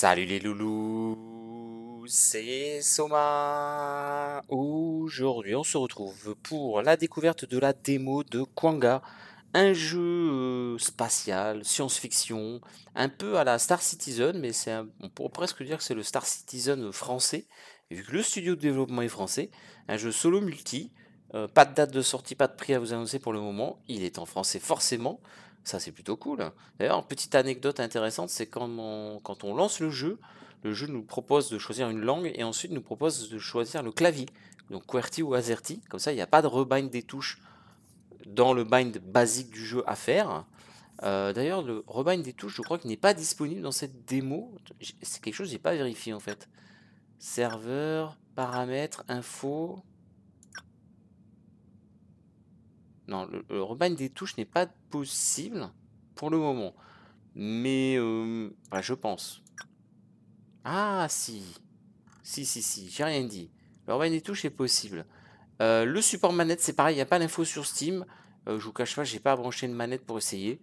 Salut les loulous, c'est Soma. Aujourd'hui, on se retrouve pour la découverte de la démo de Kwanga, un jeu euh, spatial, science-fiction, un peu à la Star Citizen, mais c'est on pourrait presque dire que c'est le Star Citizen français, vu que le studio de développement est français. Un jeu solo multi, euh, pas de date de sortie, pas de prix à vous annoncer pour le moment. Il est en français forcément. Ça, c'est plutôt cool. D'ailleurs, petite anecdote intéressante, c'est quand on, lance le jeu, le jeu nous propose de choisir une langue et ensuite nous propose de choisir le clavier. Donc QWERTY ou AZERTY. Comme ça, il n'y a pas de rebind des touches dans le bind basique du jeu à faire. Euh, d'ailleurs, le rebind des touches, je crois qu'il n'est pas disponible dans cette démo. C'est quelque chose que j'ai pas vérifié en fait. Serveur, paramètres, info. Non, le, rebind des touches n'est pas possible pour le moment. Mais euh, bah, je pense. Ah si. Si, si, si, j'ai rien dit. Le rebind des touches est possible. Euh, le support manette, c'est pareil, il n'y a pas d'info sur Steam. Euh, je vous cache pas, j'ai pas branché une manette pour essayer.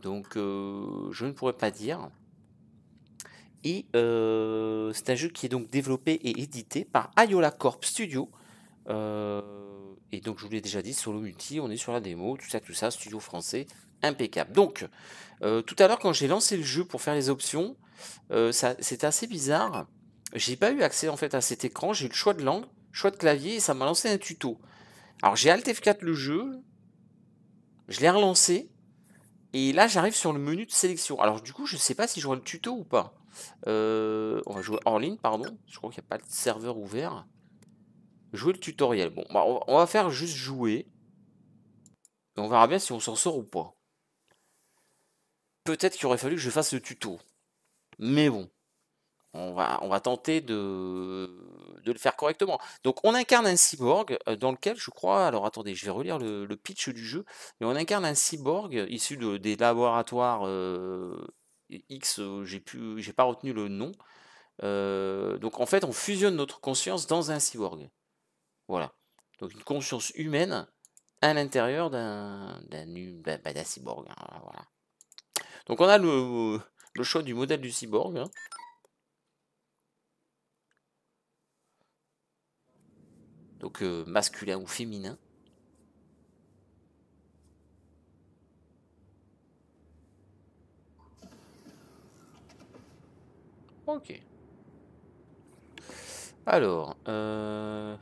Donc je ne pourrais pas dire. Et c'est un jeu qui est donc développé et édité par Ayola Corp Studio. Et donc, je vous l'ai déjà dit, le multi, on est sur la démo, tout ça, tout ça, studio français, impeccable. Donc, euh, tout à l'heure, quand j'ai lancé le jeu pour faire les options, euh, c'était assez bizarre. J'ai pas eu accès en fait à cet écran, j'ai eu le choix de langue, choix de clavier, et ça m'a lancé un tuto. Alors, j'ai Alt F4 le jeu, je l'ai relancé, et là, j'arrive sur le menu de sélection. Alors, du coup, je sais pas si je vois le tuto ou pas. Euh, on va jouer en ligne, pardon. Je crois qu'il n'y a pas de serveur ouvert. Jouer le tutoriel. Bon, bah, on va faire juste jouer. Et on verra bien si on s'en sort ou pas. Peut-être qu'il aurait fallu que je fasse le tuto. Mais bon. On va, on va tenter de, de le faire correctement. Donc on incarne un cyborg euh, dans lequel je crois... Alors attendez, je vais relire le, pitch du jeu. Mais on incarne un cyborg issu de, des laboratoires euh, X, euh, j'ai pas retenu le nom. donc en fait, on fusionne notre conscience dans un cyborg. Voilà. Donc une conscience humaine à l'intérieur d'un bah, bah, cyborg. Hein. Donc on a le, choix du modèle du cyborg. Hein. Donc euh, masculin ou féminin. Ok. Alors, euh...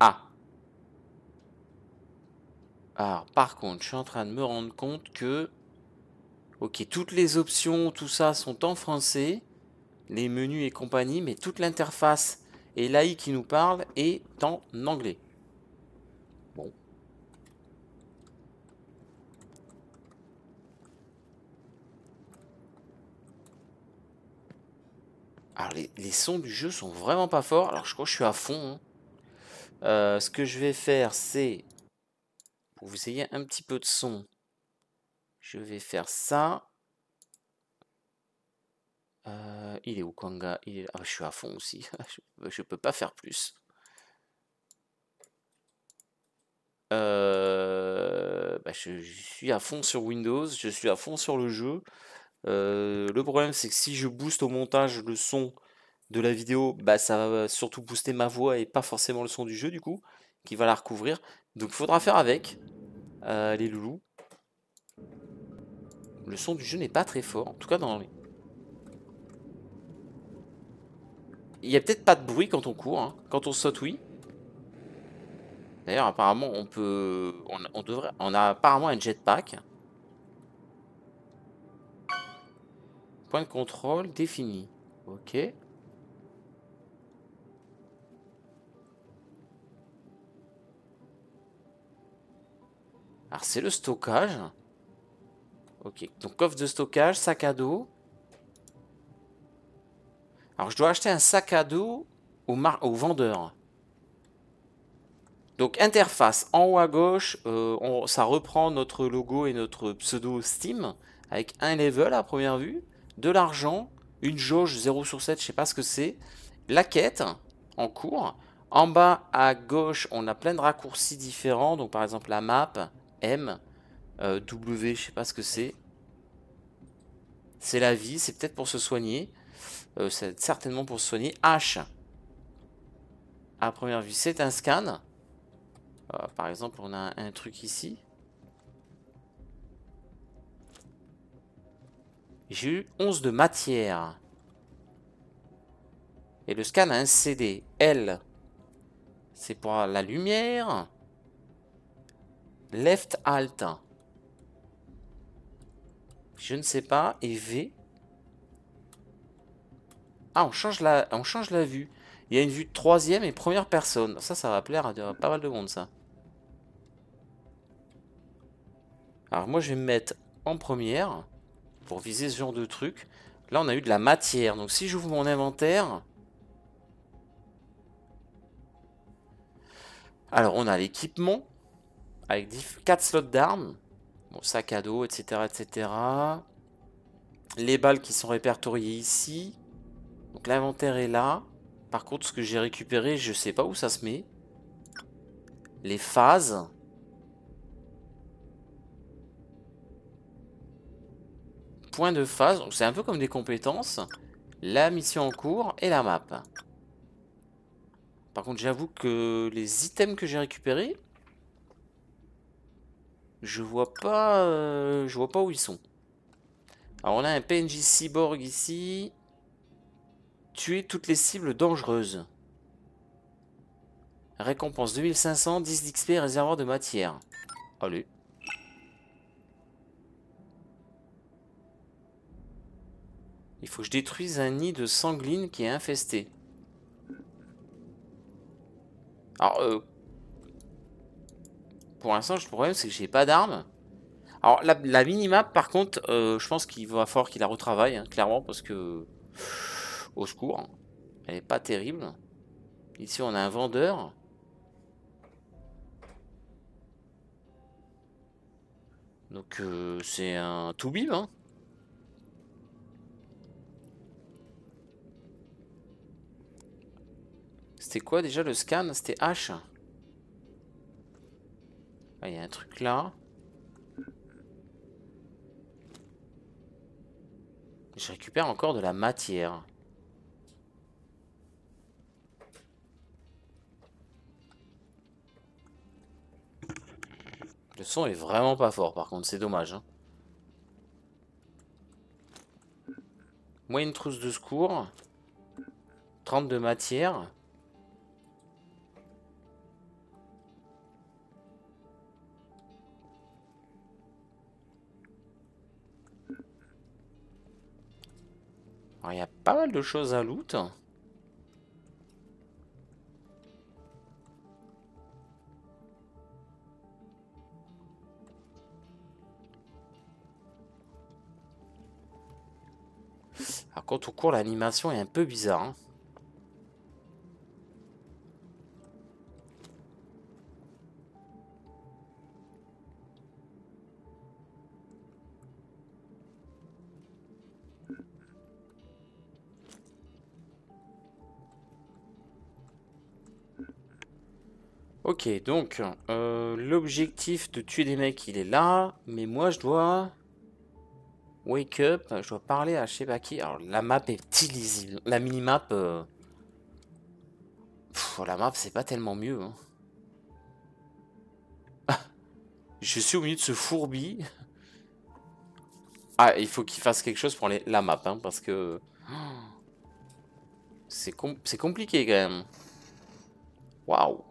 Ah. Alors, par contre, je suis en train de me rendre compte que... Ok, toutes les options, tout ça sont en français. Les menus et compagnie, mais toute l'interface et l'AI qui nous parle est en anglais. Bon. Alors, les, sons du jeu sont vraiment pas forts. Alors, je crois que je suis à fond. Hein. Euh, ce que je vais faire, c'est, vous ayez un petit peu de son, je vais faire ça. Euh, il est où Kanga? Ah, Je suis à fond aussi, je ne peux pas faire plus. Euh, bah, je, suis à fond sur Windows, je suis à fond sur le jeu. le problème c'est que si je booste au montage le son de la vidéo, bah, ça va surtout booster ma voix et pas forcément le son du jeu du coup, qui va la recouvrir. Donc faudra faire avec, euh, les loulous. Le son du jeu n'est pas très fort, en tout cas dans les... Il n'y a peut-être pas de bruit quand on court, hein. quand on saute oui. D'ailleurs apparemment on peut... On, on a apparemment un jetpack. Point de contrôle défini. Ok. Alors c'est le stockage. Ok, donc coffre de stockage, sac à dos. Alors je dois acheter un sac à dos au, vendeur. Donc interface, en haut à gauche, euh, ça reprend notre logo et notre pseudo Steam avec un level à première vue, de l'argent, une jauge 0 sur 7, je sais pas ce que c'est, la quête en cours. En bas à gauche, on a plein de raccourcis différents, donc par exemple la map, M, euh, W, je sais pas ce que c'est. C'est la vie, c'est peut-être pour se soigner. Euh, c'est certainement pour se soigner. H. À première vue, c'est un scan. Euh, par exemple, on a un truc ici. J'ai eu 11 de matière. Et le scan a un CD. L. C'est pour la lumière. Left Alt. Je ne sais pas. Et V. Ah, on change la, on change la vue. Il y a une vue de troisième et première personne. Ça, ça va plaire à pas mal de monde, ça. Alors moi, je vais me mettre en première pour viser ce genre de truc. Là, on a eu de la matière. Donc si j'ouvre mon inventaire... Alors, on a l'équipement avec 4 slots d'armes. Bon, sac à dos, etc.. Les balles qui sont répertoriées ici. Donc l'inventaire est là. Par contre, ce que j'ai récupéré, je sais pas où ça se met. Les phases. Point de phase. C'est un peu comme des compétences. La mission en cours et la map. Par contre, j'avoue que les items que j'ai récupérés, je vois pas, euh, je vois pas où ils sont. Alors, on a un PNJ cyborg ici. Tuer toutes les cibles dangereuses. Récompense 2500, 10 d'XP, réservoir de matière. Allez. Il faut que je détruise un nid de sanglines qui est infesté. Alors, euh, pour l'instant, le problème, c'est que j'ai pas d'armes. Alors, la, minimap, par contre, euh, je pense qu'il va falloir qu'il la retravaille, hein, clairement, parce que... Au secours. Hein. Elle est pas terrible. Ici, on a un vendeur. Donc, euh, c'est un tout-bib, hein. C'était quoi déjà le scan? C'était H? Ah, il y a un truc là. Je récupère encore de la matière. Le son est vraiment pas fort par contre, c'est dommage. Hein. Moi une trousse de secours. 30 de matière. Il y a pas mal de choses à loot. Par contre, au cours, l'animation est un peu bizarre. Hein. Ok, donc, euh, l'objectif de tuer des mecs, il est là. Mais moi, je dois... Wake up, je dois parler à je sais pas qui. Alors, la map est illisible. La minimap... Euh... la map, c'est pas tellement mieux. Hein. je suis au milieu de ce fourbi. Ah, il faut qu'il fasse quelque chose pour la map, hein, parce que... C'est compliqué, quand même. Waouh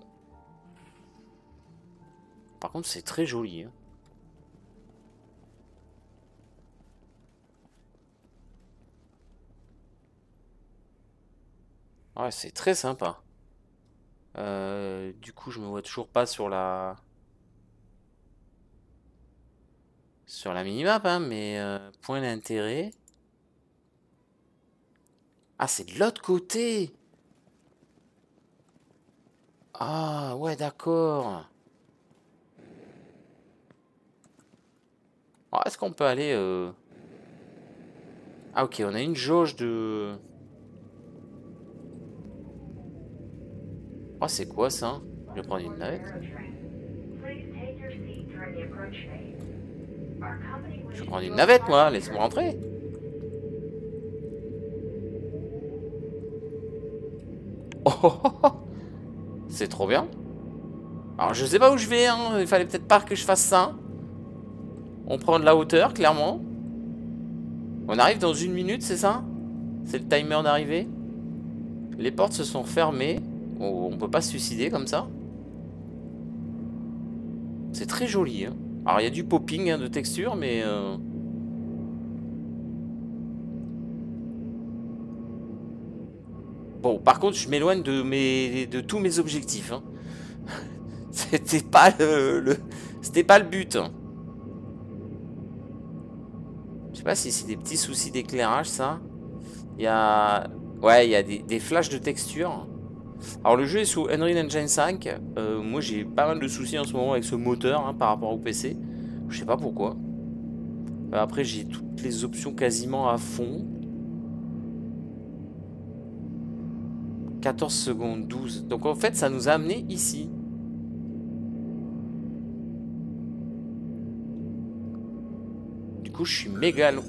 par contre, c'est très joli. Hein. Ouais, c'est très sympa. Euh, du coup, je me vois toujours pas sur la... Sur la minimap, hein, mais euh, point d'intérêt. Ah, c'est de l'autre côté Ah, ouais, d'accord. Ah, est-ce qu'on peut aller... Euh... Ah ok, on a une jauge de... Oh, c'est quoi ça? Je vais prendre une navette. Je vais prendre une navette, moi. Laisse-moi rentrer. Oh, oh, oh, oh. C'est trop bien. Alors, je sais pas où je vais. Hein. Il fallait peut-être pas que je fasse ça. On prend de la hauteur, clairement. On arrive dans une minute, c'est ça? C'est le timer d'arrivée? Les portes se sont fermées. On, on peut pas se suicider comme ça. C'est très joli. Hein. Alors il y a du popping hein, de texture, mais... Euh, bon, par contre, je m'éloigne de, tous mes objectifs. Hein. C'était C'était pas le but. Sais pas si c'est des petits soucis d'éclairage, ça. Il y a... Ouais, il y a des, flashs de texture. Alors le jeu est sous Unreal Engine 5. Euh, moi j'ai pas mal de soucis en ce moment avec ce moteur hein, par rapport au PC. Je sais pas pourquoi. Euh, après j'ai toutes les options quasiment à fond. 14 secondes, 12. Donc en fait ça nous a amené ici. Coup je suis méga long.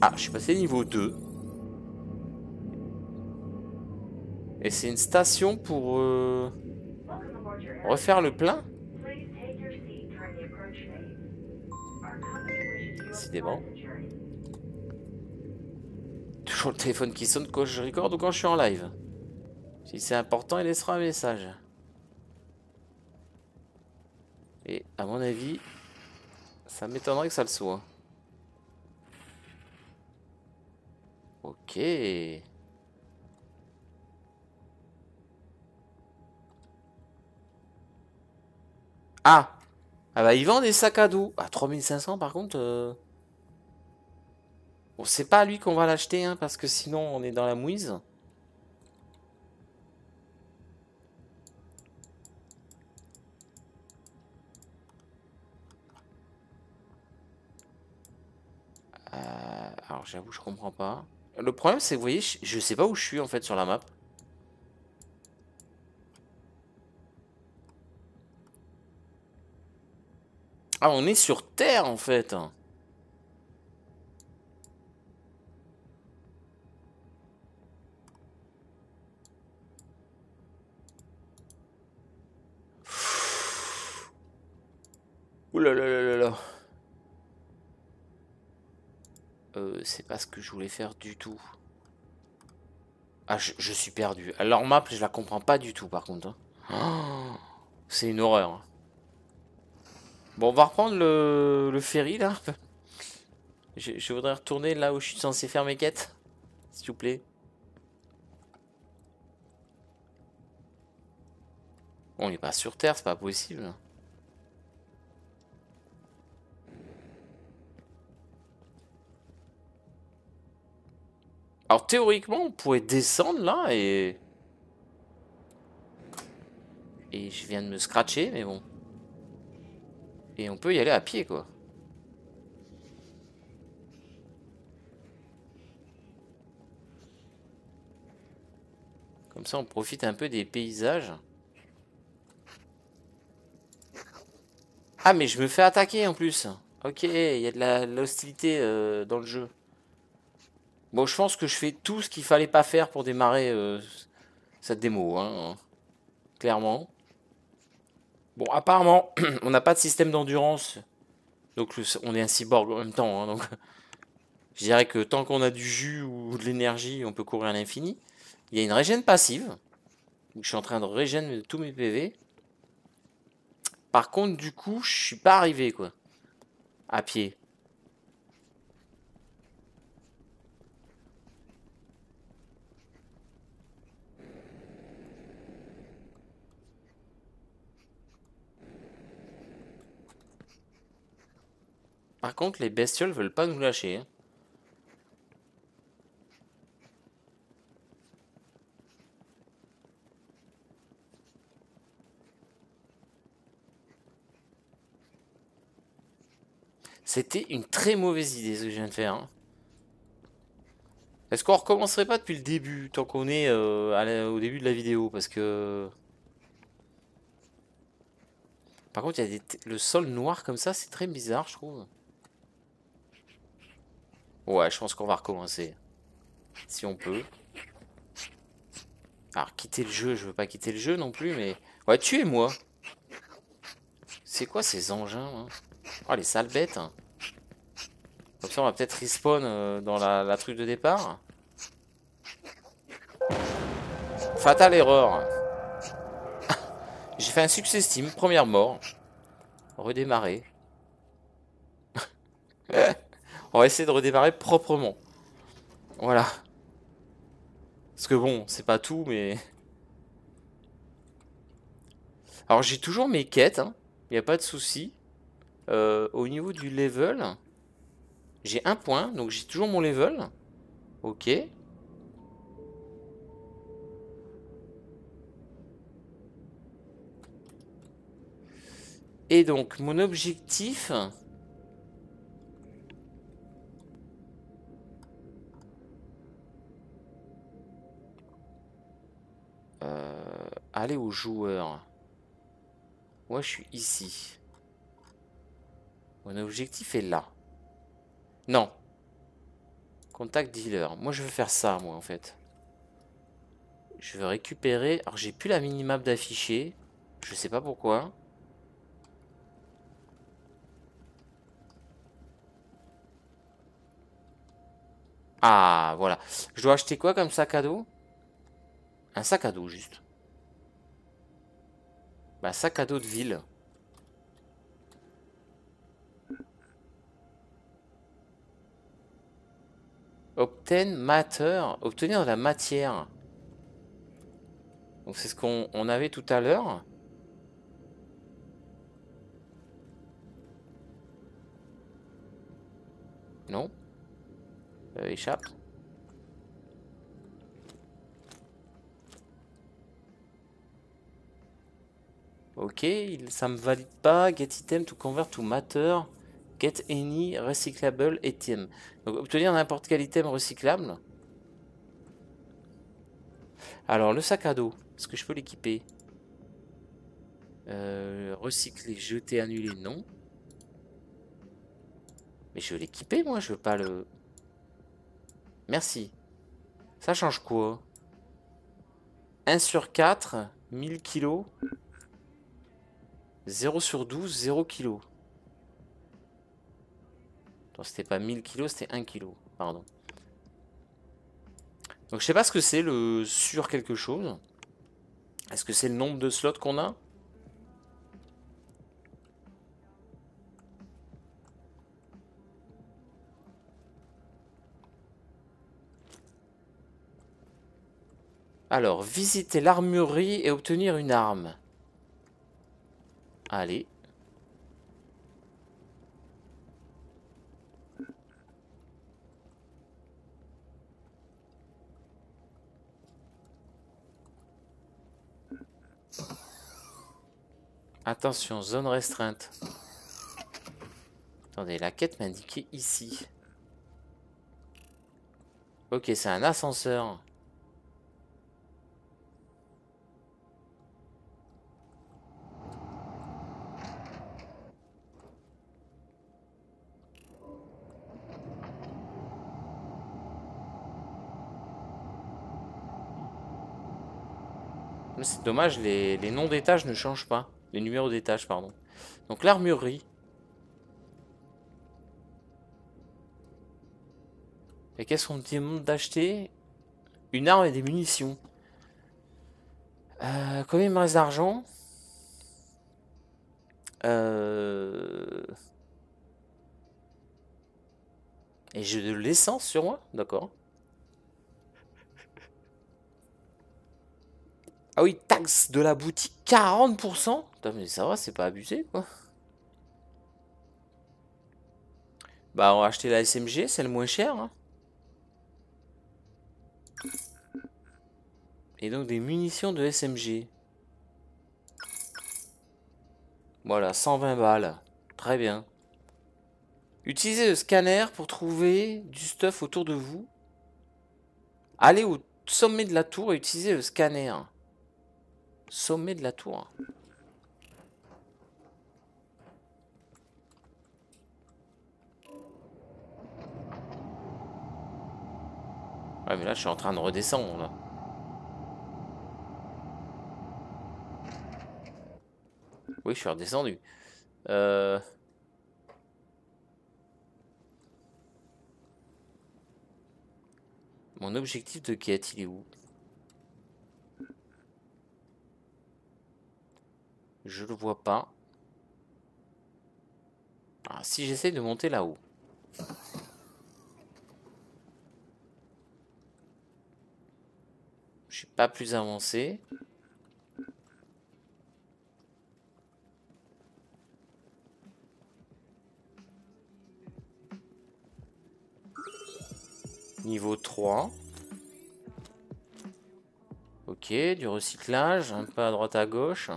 Ah, je suis passé niveau 2. Et c'est une station pour euh, refaire le plein Décidément. Toujours le téléphone qui sonne quand je record ou quand je suis en live. Si c'est important, il laissera un message. Et à mon avis, ça m'étonnerait que ça le soit. Ok. Ah Ah bah il vend des sacs à dos. À 3500 par contre... Euh... Bon c'est pas lui qu'on va l'acheter hein, parce que sinon on est dans la mouise. Euh, alors j'avoue je comprends pas. Le problème c'est vous voyez je, je sais pas où je suis en fait sur la map. Ah, on est sur Terre, en fait. Ouh là là là là Euh, c'est ce que je voulais faire du tout. Ah, je, suis perdu. Alors map, je la comprends pas du tout, par contre. Hein. c'est une horreur. Hein. Bon, on va reprendre le, ferry, là. Je, voudrais retourner là où je suis censé faire mes quêtes. S'il vous plaît. on n'est pas sur Terre, c'est pas possible. Alors théoriquement, on pourrait descendre là et... Et je viens de me scratcher, mais bon. Et on peut y aller à pied, quoi. Comme ça, on profite un peu des paysages. Ah, mais je me fais attaquer en plus. Ok, il y a de l'hostilité euh, dans le jeu. Bon, je pense que je fais tout ce qu'il fallait pas faire pour démarrer euh, cette démo. Hein, clairement. Bon, apparemment, on n'a pas de système d'endurance. Donc, on est un cyborg en même temps. Hein, donc, je dirais que tant qu'on a du jus ou de l'énergie, on peut courir à l'infini. Il y a une régène passive. Je suis en train de régénérer tous mes PV. Par contre, du coup, je suis pas arrivé, quoi. À pied. Par contre, les bestioles veulent pas nous lâcher. Hein. C'était une très mauvaise idée ce que je viens de faire. Hein. Est-ce qu'on recommencerait pas depuis le début, tant qu'on est euh, au début de la vidéo? Parce que... Par contre, y a le sol noir comme ça, c'est très bizarre, je trouve. Ouais, je pense qu'on va recommencer. Si on peut. Alors, quitter le jeu, je veux pas quitter le jeu non plus, mais... Ouais, tuez-moi C'est quoi ces engins Oh, les sales bêtes hein. Comme ça, on va peut-être respawn euh, dans la, la truc de départ. Fatale erreur. J'ai fait un succès Steam, première mort. Redémarrer. On va essayer de redémarrer proprement. Voilà. Parce que bon, c'est pas tout, mais... Alors j'ai toujours mes quêtes, il hein. n'y a pas de souci. Euh, au niveau du level, j'ai un point, donc j'ai toujours mon level. Ok. Et donc, mon objectif... Euh, aller aux joueurs. Moi, je suis ici. Mon objectif est là. Non. Contact dealer. Moi, je veux faire ça, moi, en fait. Je veux récupérer... Alors, j'ai plus la minimap d'afficher. Je sais pas pourquoi. Ah, voilà. Je dois acheter quoi comme à dos? Un sac à dos, juste. Bah, sac à dos de ville. Obtain matter. Obtenir de la matière. Donc c'est ce qu'on avait tout à l'heure. Non euh, échappe. Ok, ça me valide pas. Get item to convert to matter. Get any recyclable item. Donc obtenir n'importe quel item recyclable. Alors le sac à dos, est-ce que je peux l'équiper? Euh, Recycler, jeter, annuler, non. Mais je veux l'équiper moi, je veux pas le... Merci. Ça change quoi? 1 sur 4, 1000 kilos. 0 sur 12, 0 kilos. Donc c'était pas 1000 kilos, c'était 1 kilo. Pardon. Donc je sais pas ce que c'est le sur quelque chose. Est-ce que c'est le nombre de slots qu'on a? Alors, visiter l'armurerie et obtenir une arme. Allez. Attention, zone restreinte. Attendez, la quête m'a indiqué ici. Ok, c'est un ascenseur. Dommage, les, noms d'étages ne changent pas. Les numéros d'étages, pardon. Donc l'armurerie. Et qu'est-ce qu'on me demande d'acheter? Une arme et des munitions. Euh, combien il me reste d'argent? Euh... Et j'ai de l'essence sur moi? D'accord. Ah oui, taxe de la boutique, 40% Putain, mais ça va, c'est pas abusé, quoi. Bah, on va acheter la SMG, c'est le moins cher. Hein. Et donc des munitions de SMG. Voilà, 120 balles. Très bien. Utilisez le scanner pour trouver du stuff autour de vous. Allez au sommet de la tour et utilisez le scanner sommet de la tour. Ouais, mais là, je suis en train de redescendre. Oui, je suis redescendu. Euh... Mon objectif de quête, il est où? Je le vois pas. Ah, si j'essaie de monter là-haut. Je suis pas plus avancé. Niveau 3. Ok, du recyclage, un peu à droite à gauche.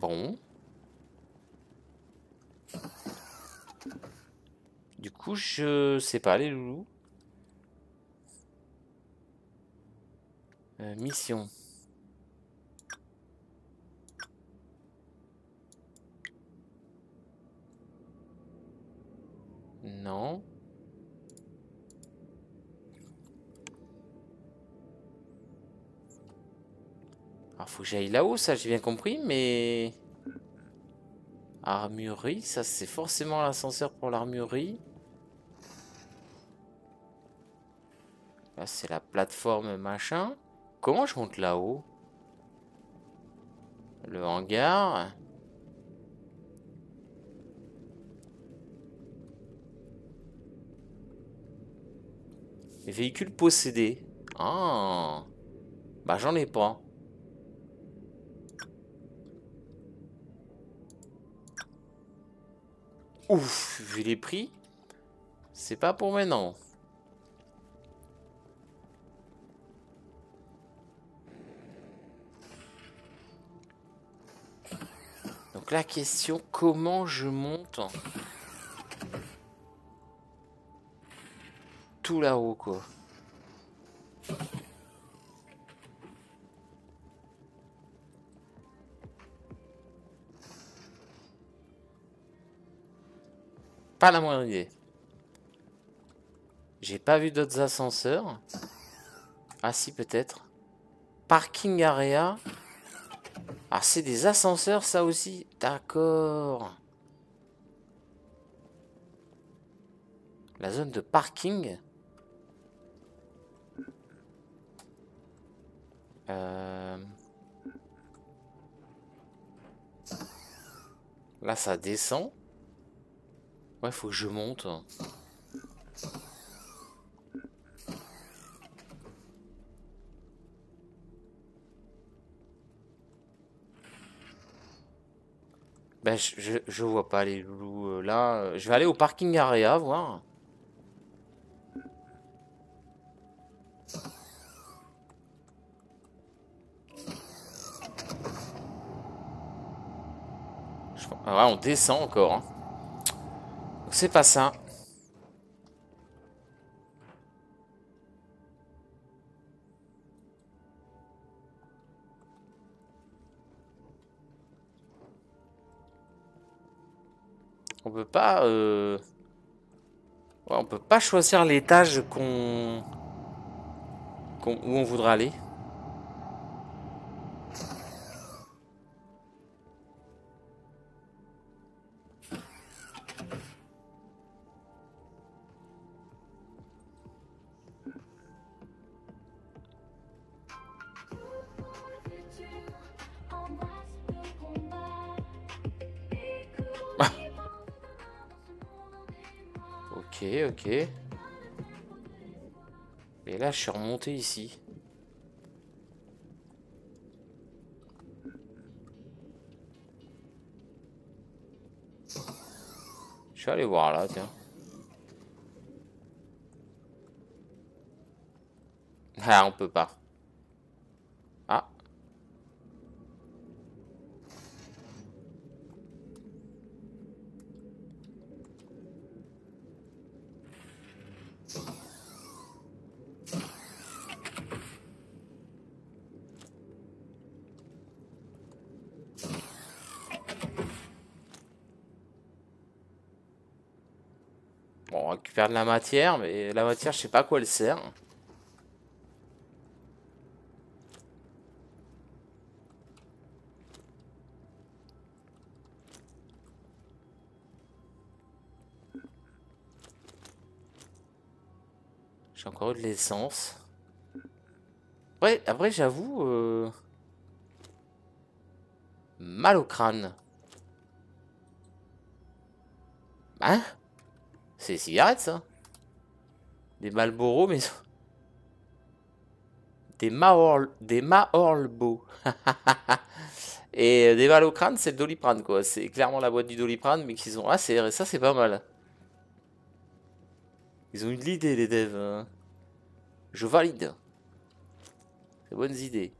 Bon. Du coup, je sais pas, les loulous. Euh, mission. J'aille là-haut, ça j'ai bien compris, mais... Armurerie, ça c'est forcément l'ascenseur pour l'armurerie. Là c'est la plateforme machin. Comment je monte là-haut? Le hangar. Les véhicules possédés. Ah Bah j'en ai pas. Ouf, vu les prix, c'est pas pour maintenant. Donc la question, comment je monte tout là-haut, quoi? Pas la moindre idée. J'ai pas vu d'autres ascenseurs. Ah si, peut-être. Parking area. Ah, c'est des ascenseurs, ça aussi D'accord. La zone de parking. Euh... Là, ça descend. Ouais, faut que je monte. Ben, je, je, vois pas les loulous euh, là. Je vais aller au parking area voir. Ah on descend encore. Hein. C'est pas ça. On peut pas... Euh... on peut pas choisir l'étage qu'on... où on voudra aller. Ok. Et là, je suis remonté ici. Je vais aller voir là, tiens. Ah, on peut pas. Bon, on récupère la matière, mais la matière, je sais pas quoi elle sert. J'ai encore eu de l'essence. Ouais, après, j'avoue... Euh, mal au crâne. Hein? Cigarettes, ça Des Malboro, mais... Des Mahorl... Des Mahorlbo. Et des mal c'est le Doliprane, quoi. C'est clairement la boîte du Doliprane, mais qu'ils ont... Ah, ça, c'est pas mal. Ils ont eu de l'idée, les devs. Hein. Je valide. C'est bonnes idées.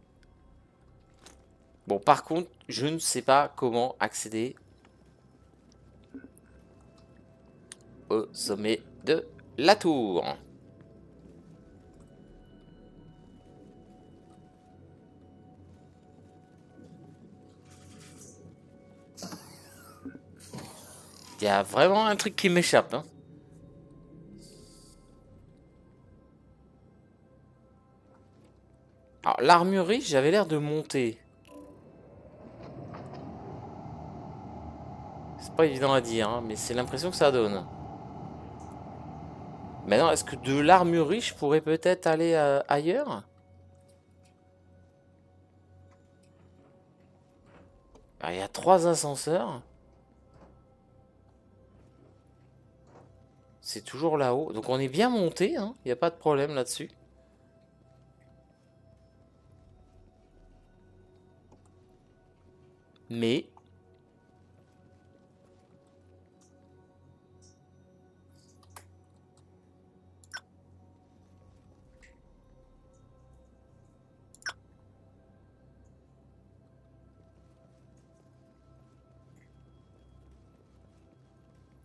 Bon, par contre, je ne sais pas comment accéder au sommet de la tour. Il y a vraiment un truc qui m'échappe. Hein. Alors, l'armurerie, j'avais l'air de monter. C'est pas évident à dire, hein, mais c'est l'impression que ça donne. Maintenant, est-ce que de l'armurerie, je pourrais peut-être aller euh, ailleurs? Il y a trois ascenseurs. C'est toujours là-haut. Donc on est bien monté, hein. il n'y a pas de problème là-dessus. Mais...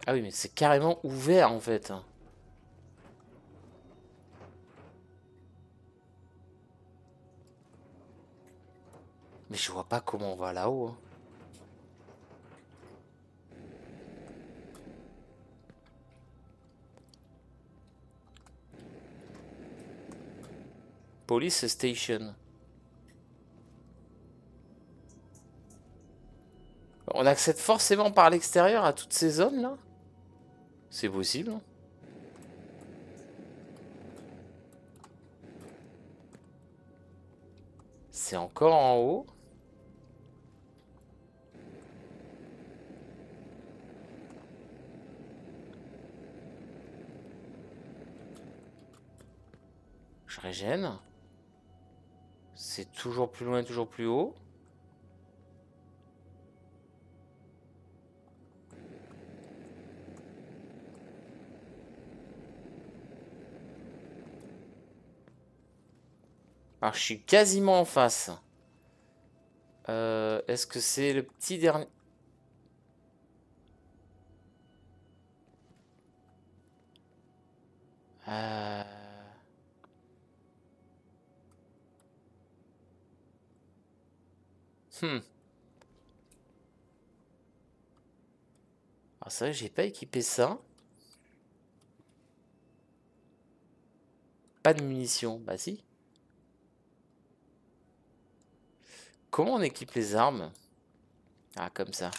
Ah oui, mais c'est carrément ouvert en fait. Mais je vois pas comment on va là-haut. Hein. Police Station. On accède forcément par l'extérieur à toutes ces zones là? C'est possible. C'est encore en haut Je régène. C'est toujours plus loin, toujours plus haut. Alors, je suis quasiment en face. Euh, est-ce que c'est le petit dernier... Euh... Hmm. Alors c'est vrai j'ai pas équipé ça. Pas de munitions. Bah si. Comment on équipe les armes Ah, comme ça.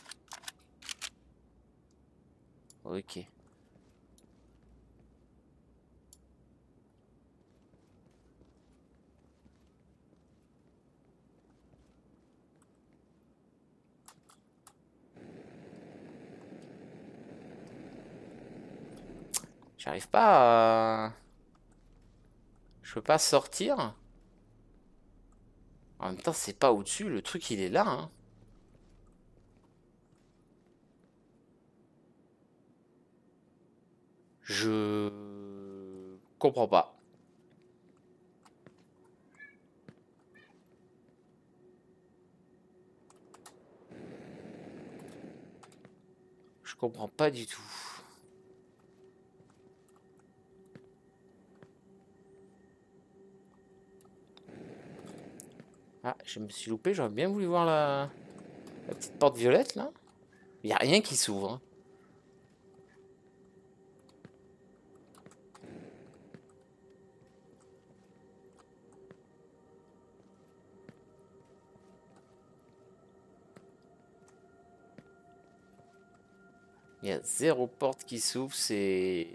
Ok. J'arrive pas. Je peux pas sortir En même temps, c'est pas au-dessus. Le truc, il est là. Hein. Je... comprends pas. Je comprends pas du tout. Ah, je me suis loupé, j'aurais bien voulu voir la... la petite porte violette, là. Il n'y a rien qui s'ouvre. Hein. Il y a zéro porte qui s'ouvre, c'est...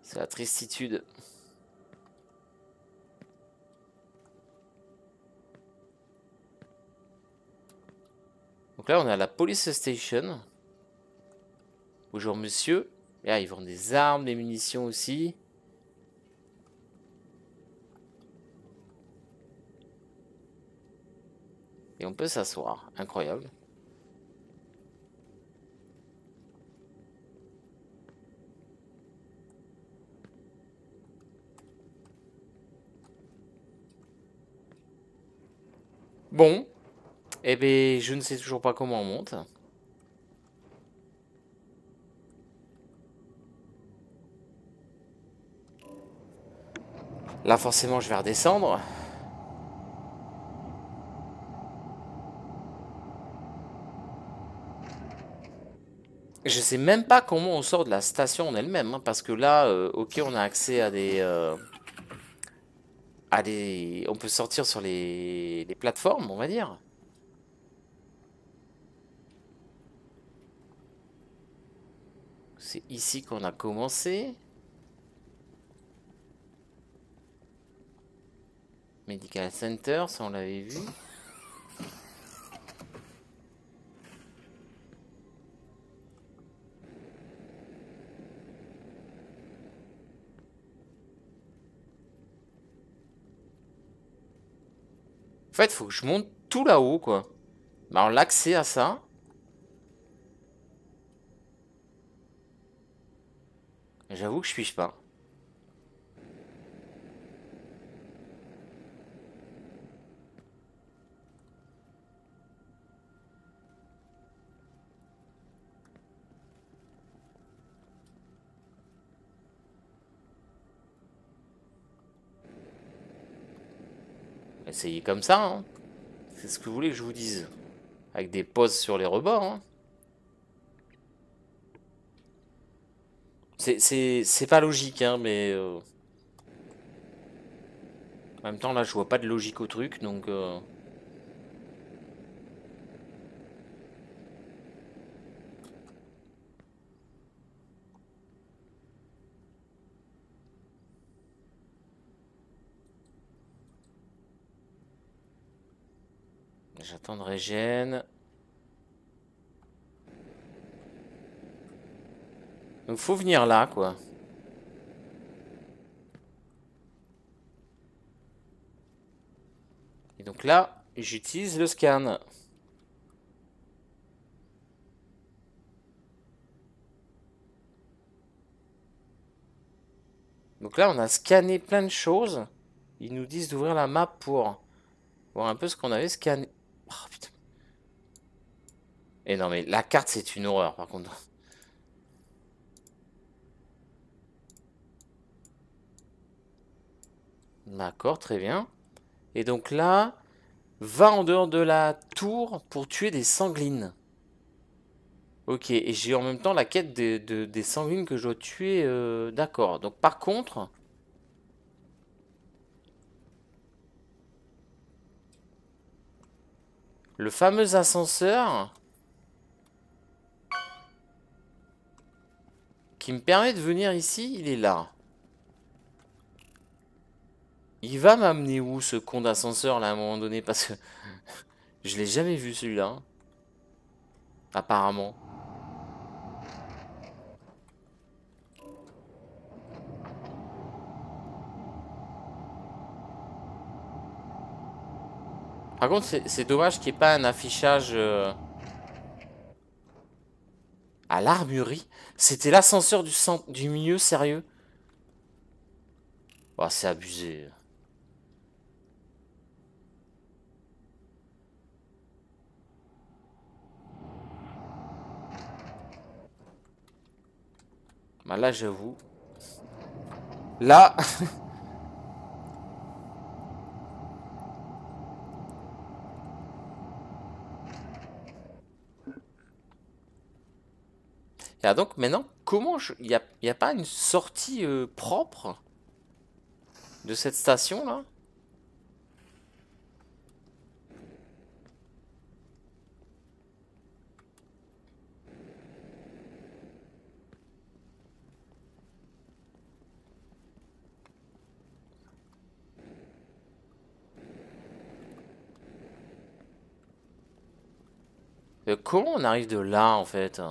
C'est la tristitude. Donc là, on à la police station. Bonjour monsieur. Là, ils vendent des armes, des munitions aussi. Et on peut s'asseoir. Incroyable. Bon. Eh bien, je ne sais toujours pas comment on monte. Là, forcément, je vais redescendre. Je sais même pas comment on sort de la station en elle-même, hein, parce que là, euh, ok, on a accès à des, euh, à des, on peut sortir sur les plateformes, on va dire. C'est ici qu'on a commencé. Medical Center, ça on l'avait vu. En fait, faut que je monte tout là-haut, quoi. Alors, l'accès à ça... J'avoue que je fiche pas. Essayez comme ça, hein. C'est ce que vous voulez que je vous dise. Avec des pauses sur les rebords, hein. C'est pas logique, hein, mais... Euh, en même temps, là, je vois pas de logique au truc, donc... Euh, J'attends de Donc faut venir là, quoi. Et donc là, j'utilise le scan. Donc là, on a scanné plein de choses. Ils nous disent d'ouvrir la map pour voir un peu ce qu'on avait scanné. Oh, putain. Et non, mais la carte, c'est une horreur, par contre. D'accord, très bien. Et donc là, va en dehors de la tour pour tuer des sanglines. Ok, et j'ai en même temps la quête des sanglines que je dois tuer. Euh, d'accord. Donc par contre... Le fameux ascenseur qui me permet de venir ici, il est là. Il va m'amener où ce con d'ascenseur là à un moment donné? Parce que je l'ai jamais vu celui-là. Apparemment. Par contre, c'est dommage qu'il n'y ait pas un affichage... Euh, à l'armurerie C'était l'ascenseur du, du milieu, sérieux? Oh, C'est abusé. Bah là, j'avoue. Là... Et donc maintenant, comment Il n'y a, y a, pas une sortie euh, propre de cette station là Euh, comment on arrive de là, en fait?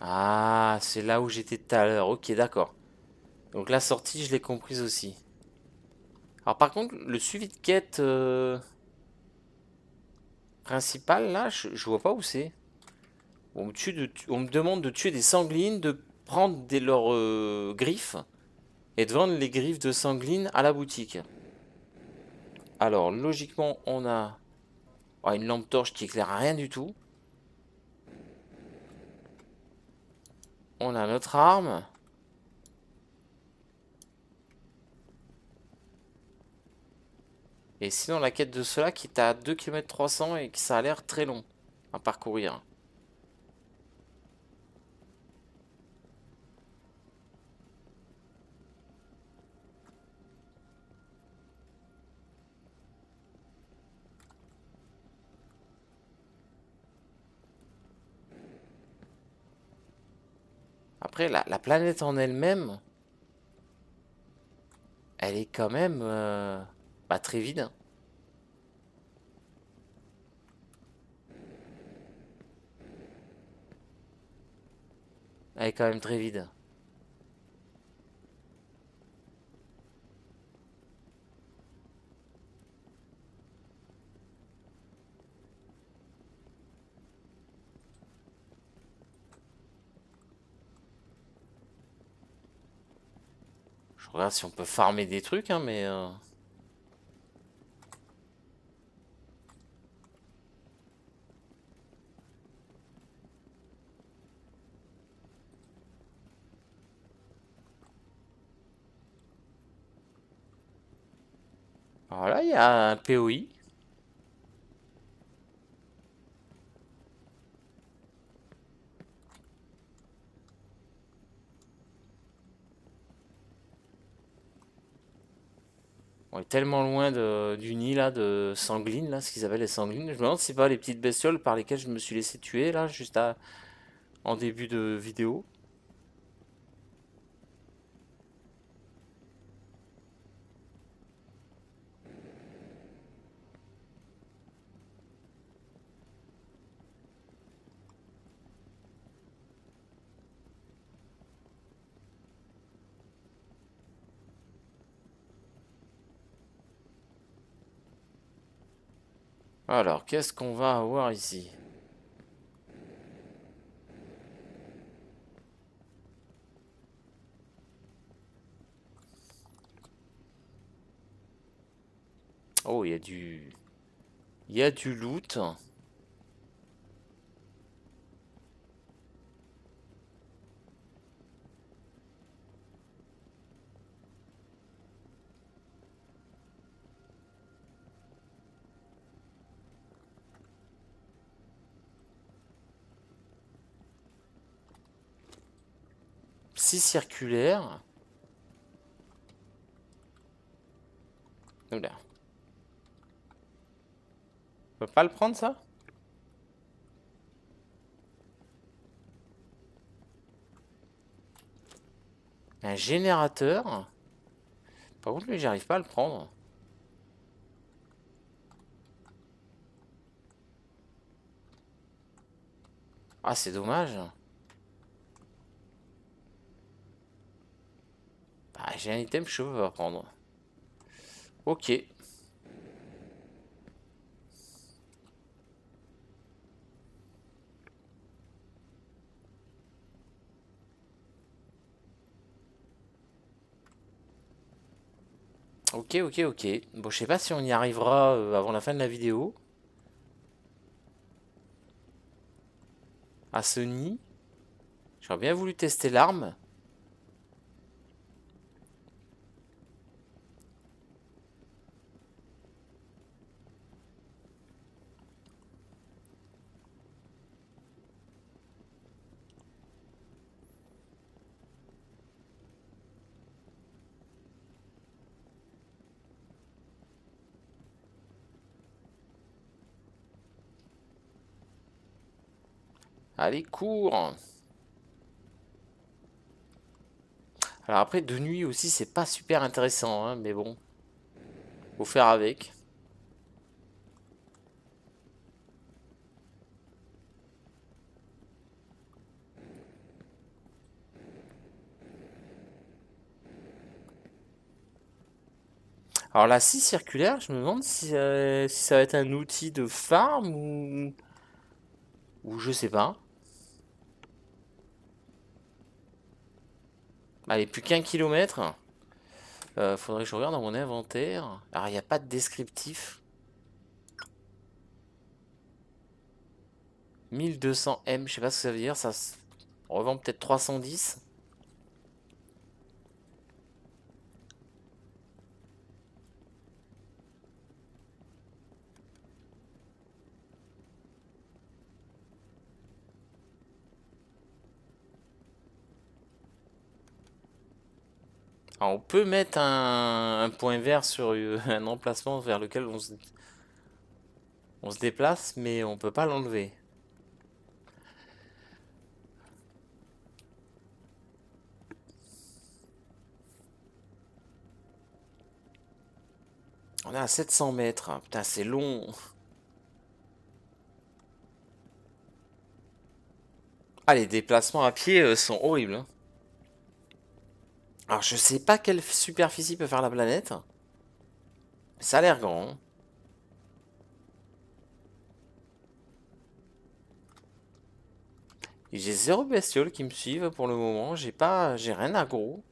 Ah, c'est là où j'étais tout à l'heure. Ok, d'accord. Donc la sortie, je l'ai comprise aussi. Alors par contre, le suivi de quête euh, principal, là, je, vois pas où c'est. On, me demande de tuer des sanglines, de prendre des, leurs euh, griffes et de vendre les griffes de sanglines à la boutique. Alors, logiquement, on a une lampe torche qui éclaire rien du tout. On a notre arme. Et sinon, la quête de cela qui est à 2 km 300 et qui ça a l'air très long à parcourir. Après, la, planète en elle-même, elle est quand même euh, pas très vide. Elle est quand même très vide. Regarde si on peut farmer des trucs, hein, mais... Euh. Voilà, il y a un POI. On est tellement loin du nid là, de sanglines, là, ce qu'ils appellent les sanglines. Je me demande si c'est pas les petites bestioles par lesquelles je me suis laissé tuer là, juste en début de vidéo. Alors, qu'est-ce qu'on va avoir ici? Oh, il y a du... Il y a du loot. Circulaire. On peut pas le prendre ça? Un générateur. Par contre, lui, j'arrive pas à le prendre. Ah, c'est dommage. Ah, j'ai un item peux pas prendre. Ok. Ok, ok, ok. Bon, je sais pas si on y arrivera euh, avant la fin de la vidéo. À ce nid. J'aurais bien voulu tester l'arme. Allez, cours Alors après, de nuit aussi, c'est pas super intéressant, hein, mais bon. Faut faire avec. Alors la scie circulaire, je me demande si, euh, si ça va être un outil de farm ou... Ou je sais pas. Allez, plus qu'un kilomètre. Euh, faudrait que je regarde dans mon inventaire. Alors, il n'y a pas de descriptif. 1200 M, je sais pas ce que ça veut dire. Ça revend peut-être 310. On peut mettre un, point vert sur euh, un emplacement vers lequel on se, déplace, mais on peut pas l'enlever. On est à 700 mètres. Putain, c'est long. Ah, les déplacements à pied euh, sont horribles. Hein. Alors, je sais pas quelle superficie peut faire la planète. Ça a l'air grand. J'ai zéro bestiole qui me suivent pour le moment. J'ai pas, j'ai rien à gros.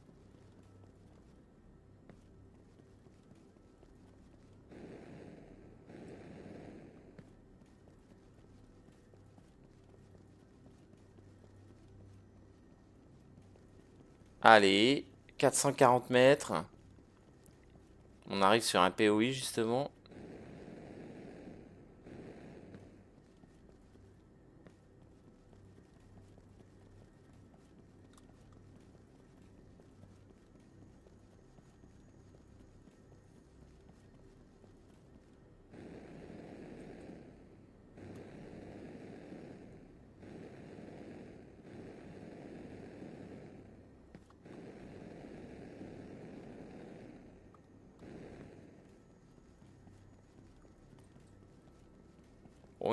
Allez, 440 mètres. On arrive sur un POI justement.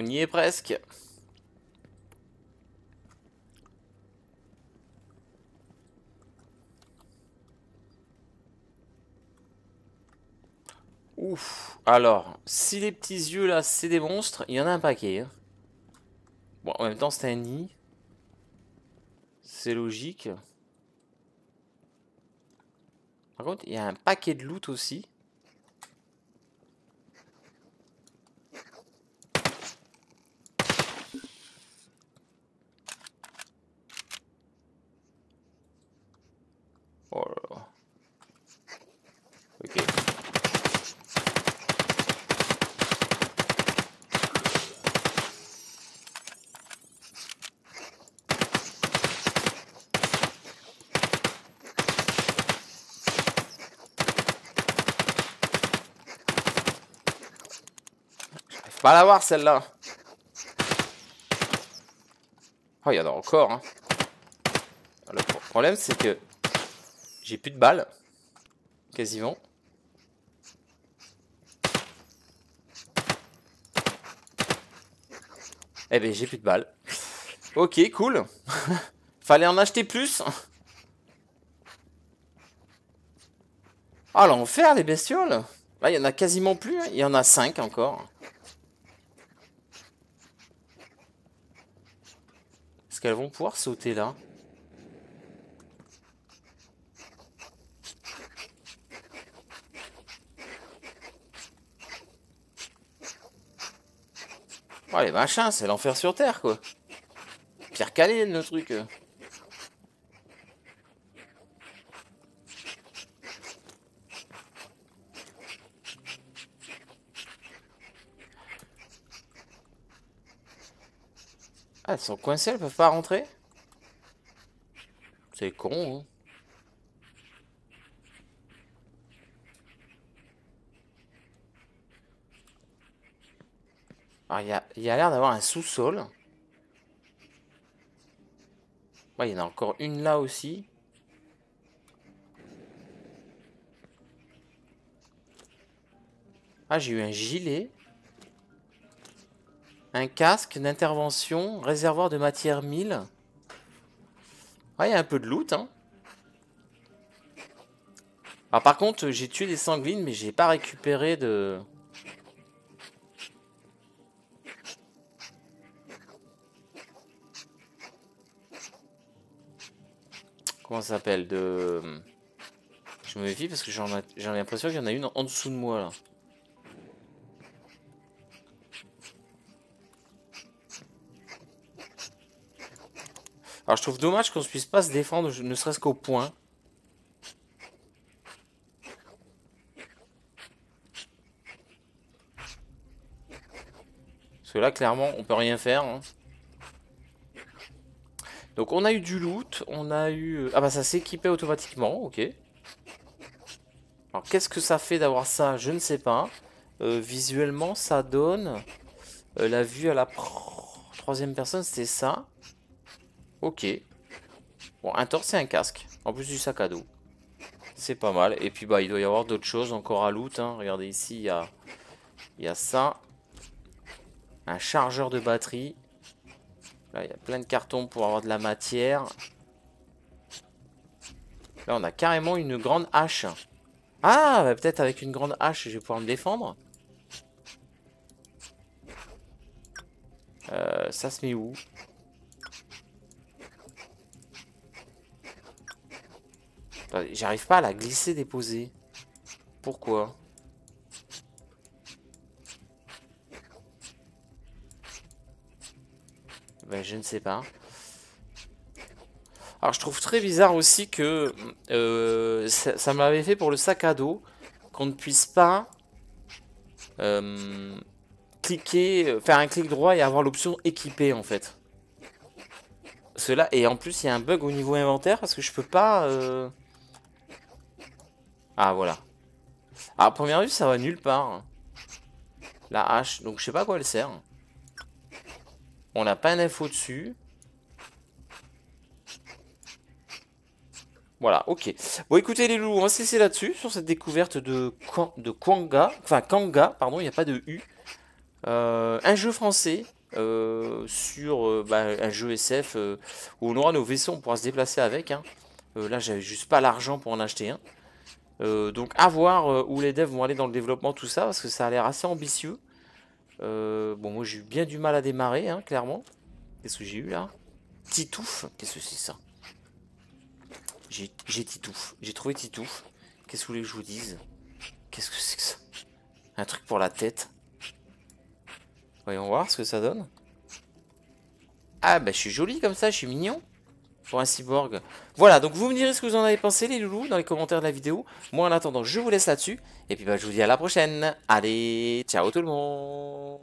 On y est presque. Ouf. Alors, si les petits yeux là, c'est des monstres, il y en a un paquet. Hein. Bon, en même temps, c'est un nid. C'est logique. Par contre, il y a un paquet de loot aussi. Pas la voir celle-là. Oh, il y en a encore. Hein. Le problème, c'est que j'ai plus de balles. Quasiment. Eh ben, j'ai plus de balles. Ok, cool. Fallait en acheter plus. Ah, l'enfer, les bestioles. il y en a quasiment plus. Hein. Il y en a 5 encore. Est-ce qu'elles vont pouvoir sauter là Oh les machins, c'est l'enfer sur Terre quoi. Pierre Calais le truc. Ah, elles sont coincées, elles peuvent pas rentrer? C'est con, hein. Alors, il y a, y a l'air d'avoir un sous-sol. Il y en a encore une là aussi. Ah, j'ai eu un gilet. Un casque d'intervention, réservoir de matière 1000. Ah, il y a un peu de loot, hein. Alors par contre, j'ai tué des sanglines, mais j'ai pas récupéré de... Comment ça s'appelle? De... Je me méfie parce que j'ai l'impression qu'il y en a une en dessous de moi là. Alors je trouve dommage qu'on ne puisse pas se défendre, ne serait-ce qu'au point. Parce que là, clairement, on peut rien faire. Hein. Donc on a eu du loot, on a eu... Euh, ah bah ça s'est équipé automatiquement, ok. Alors qu'est-ce que ça fait d'avoir ça? Je ne sais pas. Euh, visuellement, ça donne... Euh, la vue à la troisième personne, c'était ça. Ok. Bon, un torse et un casque. En plus du sac à dos. C'est pas mal. Et puis, bah, il doit y avoir d'autres choses encore à loot. Hein. Regardez ici, il y a, ça. Un chargeur de batterie. Là, il y a plein de cartons pour avoir de la matière. Là, on a carrément une grande hache. Ah, bah, peut-être avec une grande hache, je vais pouvoir me défendre. Euh, ça se met où? J'arrive pas à la glisser déposer. Pourquoi? Ben, Je ne sais pas. Alors je trouve très bizarre aussi que euh, ça, m'avait fait pour le sac à dos qu'on ne puisse pas euh, cliquer, faire un clic droit et avoir l'option équiper en fait. Cela et en plus il y a un bug au niveau inventaire parce que je peux pas euh, ah, voilà. À première vue, ça va nulle part. La hache. Donc, je sais pas à quoi elle sert. On n'a pas d'info dessus. Voilà, ok. Bon, écoutez les loups, on va se laisser là-dessus, sur cette découverte de, de Kwanga. Enfin, Kanga, pardon, il n'y a pas de U. Euh, un jeu français euh, sur euh, bah, un jeu SF où on aura nos vaisseaux, on pourra se déplacer avec. Hein. là, j'avais juste pas l'argent pour en acheter un. Euh, donc à voir euh, où les devs vont aller dans le développement, tout ça, parce que ça a l'air assez ambitieux. Euh, bon, moi j'ai eu bien du mal à démarrer, hein, clairement. Qu'est-ce que j'ai eu là? Titouf Qu'est-ce que c'est ça? J'ai Titouf. J'ai trouvé Titouf. Qu'est-ce que vous voulez que je vous dise? Qu'est-ce que c'est que ça? Un truc pour la tête. Voyons voir ce que ça donne. Ah bah je suis joli comme ça, je suis mignon pour un cyborg. Voilà, donc vous me direz ce que vous en avez pensé les loulous dans les commentaires de la vidéo. Moi en attendant, je vous laisse là-dessus. Et puis bah, je vous dis à la prochaine. Allez, ciao tout le monde